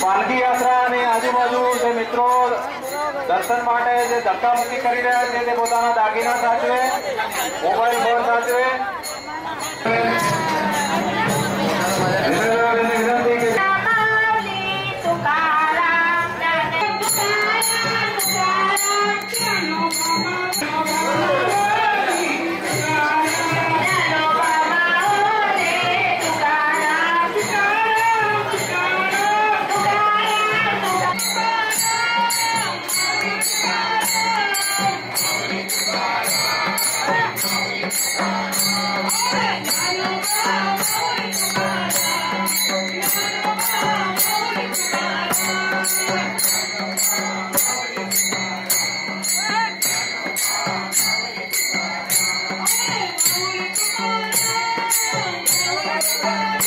પાલકી યાત્રાની આજુબાજુ જે મિત્રો દર્શન માટે જે ધક્કામુક્કી કરી રહ્યા છે તે પોતાના દાગીના સાચવે મોબાઈલ ફોન સાચવે Thank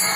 you.